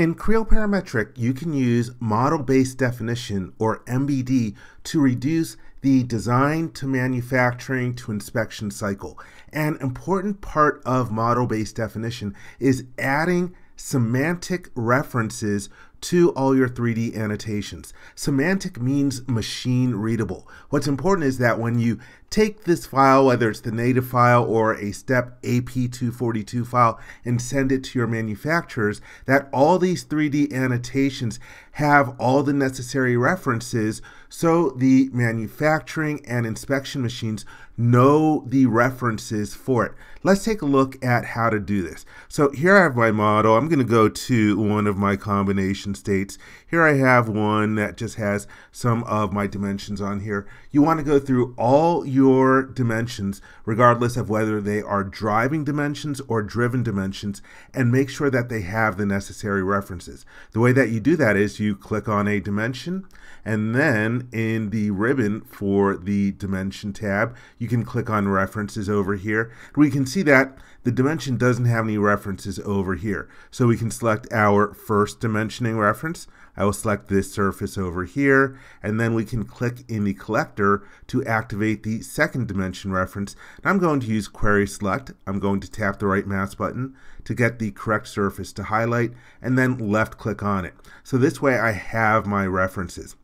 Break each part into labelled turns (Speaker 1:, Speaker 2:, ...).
Speaker 1: In Creo Parametric, you can use model-based definition or MBD to reduce the design to manufacturing to inspection cycle. An important part of model-based definition is adding semantic references to all your 3D annotations. Semantic means machine readable. What's important is that when you take this file, whether it's the native file or a step AP242 file, and send it to your manufacturers, that all these 3D annotations have all the necessary references so the manufacturing and inspection machines know the references for it. Let's take a look at how to do this. So here I have my model. I'm going to go to one of my combination states. Here I have one that just has some of my dimensions on here. You want to go through all your dimensions, regardless of whether they are driving dimensions or driven dimensions, and make sure that they have the necessary references. The way that you do that is you click on a dimension, and then in the ribbon for the dimension tab, you can click on references over here. We can see that the dimension doesn't have any references over here. So we can select our first dimensioning reference. I will select this surface over here, and then we can click in the collector to activate the second dimension reference. And I'm going to use query select. I'm going to tap the right mouse button to get the correct surface to highlight, and then left click on it. So this way I have my references.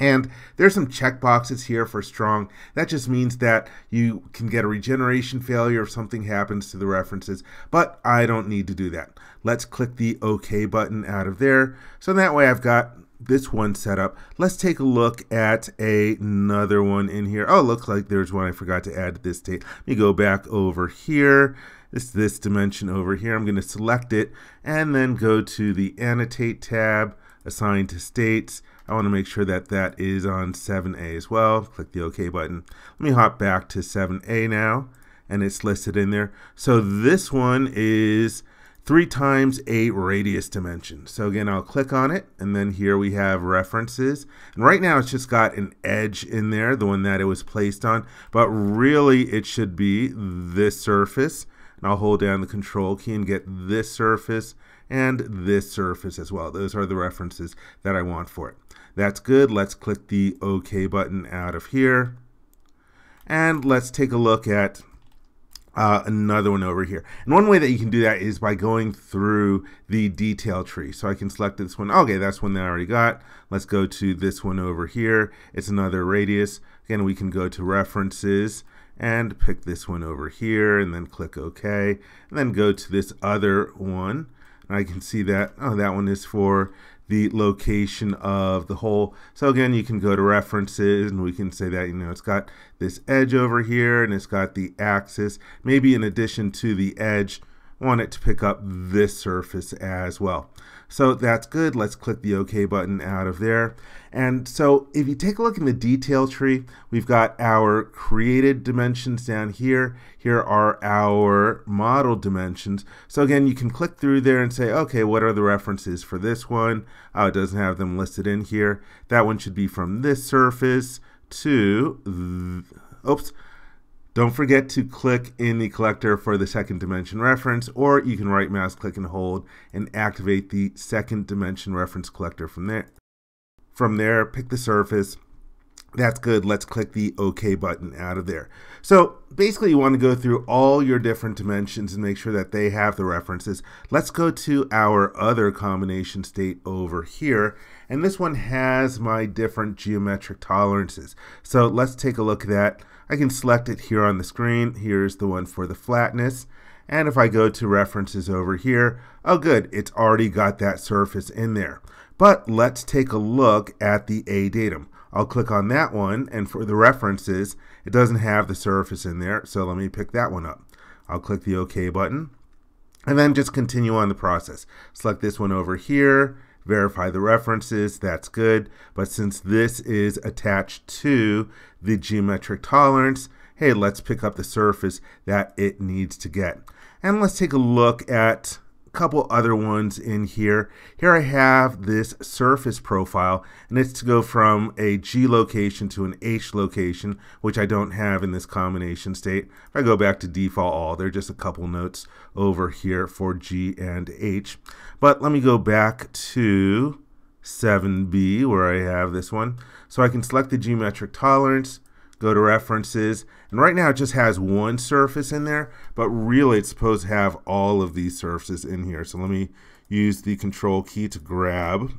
Speaker 1: And there's some checkboxes here for strong. That just means that you can get a regeneration failure if something happens to the references, but I don't need to do that. Let's click the OK button out of there. So that way I've got this one set up. Let's take a look at a, another one in here. Oh, looks like there's one I forgot to add to this state. Let me go back over here. This this dimension over here. I'm going to select it and then go to the Annotate tab, Assign to States. I want to make sure that that is on 7A as well. Click the OK button. Let me hop back to 7A now, and it's listed in there. So this one is 3 times a radius dimension. So again, I'll click on it, and then here we have references. And right now it's just got an edge in there, the one that it was placed on, but really it should be this surface. And I'll hold down the control key and get this surface and this surface as well. Those are the references that I want for it. That's good. Let's click the OK button out of here. And let's take a look at uh, another one over here. And one way that you can do that is by going through the detail tree. So I can select this one. Okay, that's one that I already got. Let's go to this one over here. It's another radius. Again, we can go to references and pick this one over here and then click OK. And then go to this other one. And I can see that, oh, that one is for the location of the hole. So again, you can go to references and we can say that, you know, it's got this edge over here and it's got the axis. Maybe in addition to the edge, want it to pick up this surface as well. So that's good. Let's click the OK button out of there. And so if you take a look in the detail tree, we've got our created dimensions down here. Here are our model dimensions. So again, you can click through there and say, okay, what are the references for this one? Oh, it doesn't have them listed in here. That one should be from this surface to, oops, don't forget to click in the collector for the second dimension reference, or you can right mouse click and hold and activate the second dimension reference collector from there. From there, pick the surface. That's good. Let's click the OK button out of there. So basically you want to go through all your different dimensions and make sure that they have the references. Let's go to our other combination state over here. And this one has my different geometric tolerances. So let's take a look at that. I can select it here on the screen. Here's the one for the flatness. And if I go to references over here, oh good, it's already got that surface in there. But let's take a look at the A datum. I'll click on that one, and for the references, it doesn't have the surface in there, so let me pick that one up. I'll click the OK button, and then just continue on the process. Select this one over here, verify the references, that's good. But since this is attached to the geometric tolerance, hey, let's pick up the surface that it needs to get. And let's take a look at couple other ones in here. Here I have this surface profile, and it's to go from a G location to an H location, which I don't have in this combination state. If I go back to default all, there are just a couple notes over here for G and H. But let me go back to 7b where I have this one. So I can select the geometric tolerance, go to references, and right now it just has one surface in there, but really it's supposed to have all of these surfaces in here. So let me use the control key to grab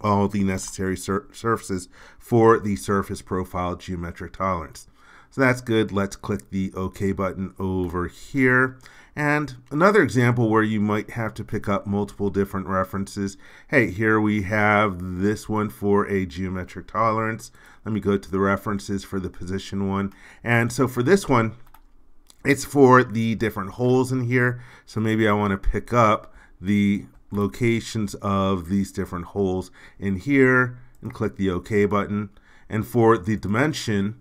Speaker 1: all the necessary sur surfaces for the surface profile geometric tolerance. So that's good. Let's click the OK button over here. And another example where you might have to pick up multiple different references. Hey, here we have this one for a geometric tolerance. Let me go to the references for the position one. And so for this one, it's for the different holes in here. So maybe I want to pick up the locations of these different holes in here and click the OK button. And for the dimension,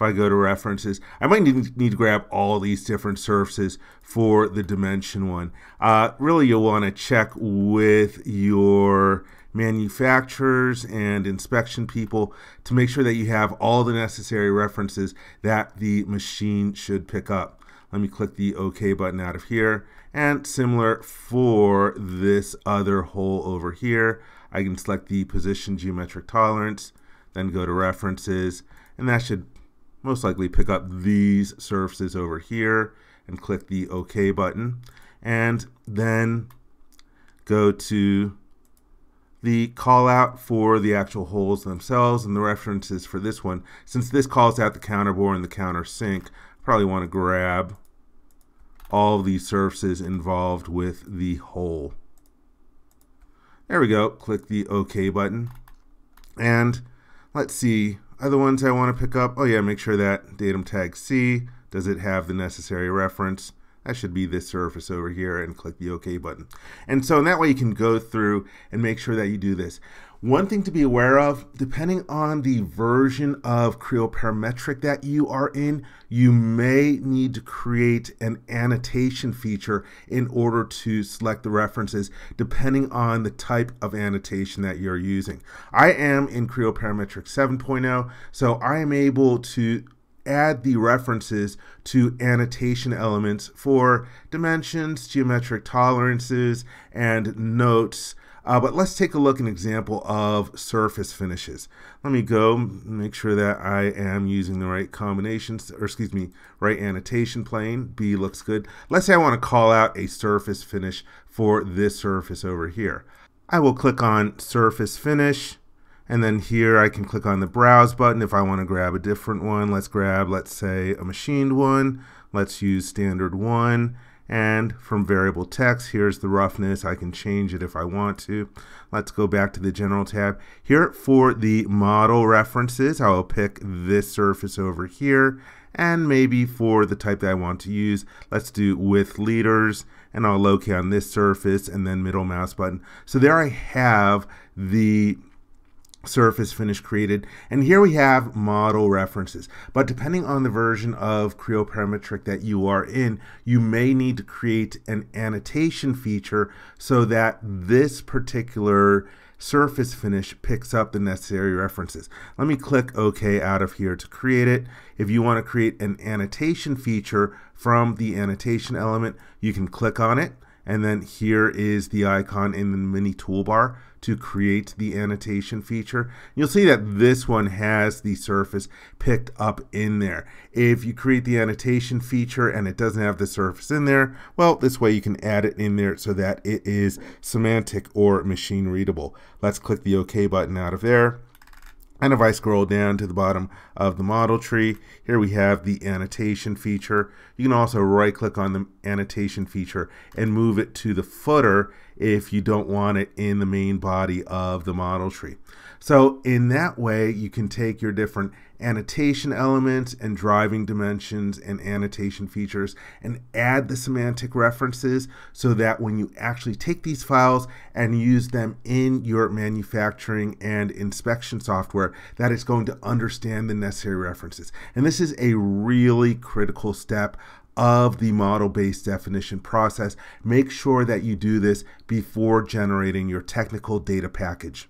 Speaker 1: if I go to references, I might need, to grab all these different surfaces for the dimension one. Uh, really, you'll want to check with your manufacturers and inspection people to make sure that you have all the necessary references that the machine should pick up. Let me click the OK button out of here. And similar for this other hole over here, I can select the position geometric tolerance, then go to references, and that should most likely pick up these surfaces over here and click the OK button and then go to the call out for the actual holes themselves and the references for this one. Since this calls out the counterbore and the countersink, probably want to grab all these surfaces involved with the hole. There we go. Click the OK button. And let's see other ones I want to pick up, oh yeah, make sure that datum tag C, does it have the necessary reference? That should be this surface over here and click the OK button. And so in that way you can go through and make sure that you do this. One thing to be aware of, depending on the version of Creo Parametric that you are in, you may need to create an annotation feature in order to select the references, depending on the type of annotation that you're using. I am in Creo Parametric 7.0, so I am able to add the references to annotation elements for dimensions, geometric tolerances, and notes uh, but let's take a look an example of surface finishes. Let me go make sure that I am using the right combinations, or excuse me, right annotation plane. B looks good. Let's say I want to call out a surface finish for this surface over here. I will click on surface finish and then here I can click on the browse button if I want to grab a different one. Let's grab, let's say, a machined one. Let's use standard one and from variable text, here's the roughness. I can change it if I want to. Let's go back to the general tab. Here for the model references, I will pick this surface over here. And maybe for the type that I want to use, let's do with leaders and I'll locate on this surface and then middle mouse button. So there I have the surface finish created. And here we have model references. But depending on the version of Creo Parametric that you are in, you may need to create an annotation feature so that this particular surface finish picks up the necessary references. Let me click OK out of here to create it. If you want to create an annotation feature from the annotation element, you can click on it and then here is the icon in the mini toolbar to create the annotation feature. You'll see that this one has the surface picked up in there. If you create the annotation feature and it doesn't have the surface in there, well, this way you can add it in there so that it is semantic or machine readable. Let's click the OK button out of there. And if I scroll down to the bottom of the model tree, here we have the annotation feature. You can also right click on the annotation feature and move it to the footer if you don't want it in the main body of the model tree. So in that way, you can take your different annotation elements and driving dimensions and annotation features and add the semantic references so that when you actually take these files and use them in your manufacturing and inspection software that it's going to understand the necessary references and this is a really critical step of the model-based definition process. Make sure that you do this before generating your technical data package.